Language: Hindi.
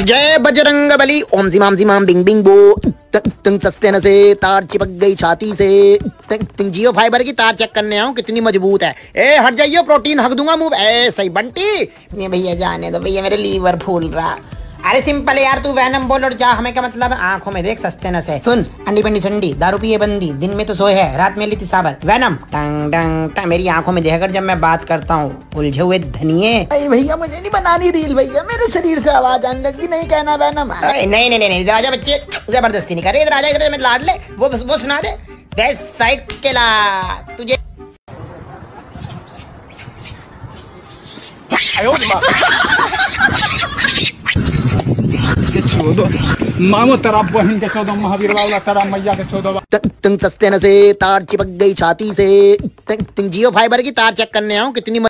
जय बजरंग बली ओम जी माम जी माम, बिंग बिंग बो। तुम सस्ते न से, तार चिपक गई छाती से। तुम जियो फाइबर की तार चेक करने आओ, कितनी मज़बूत है। ए, हट जाइयो, प्रोटीन हक दूँगा मुँह ए, सही बंटी। भैया जाने दो, भैया मेरे लीवर फूल रहा। अरे सिंपल है यार तू वैनम बोल और जा हमें क्या मतलब आँखों में देख सस्ते न से सुन अंडी बंडी संडी दारू पिए बंदी दिन में तो सोए है रात में ली थी साबर वैनम टंग टंग टंग मेरी आँखों में देखकर जब मैं बात करता हूँ उलझे हुए धनिए। अरे भैया मुझे नहीं बनानी रील भैया मेरे शरीर से आवाज़ आने लगी नहीं कहना वैनम नहीं नहीं नहीं नहीं राजा बच्चे ज़बरदस्ती नहीं करे इधर आजा इधर लाड ले वो वो सुना दे। साइड के ला तुझे तेरा बहन के चौदह महावीर वाला तेरा मैया के चौदह तुम सस्ते न से तार चिपक गई छाती से। तुम जियो फाइबर की तार चेक करने आओ, कितनी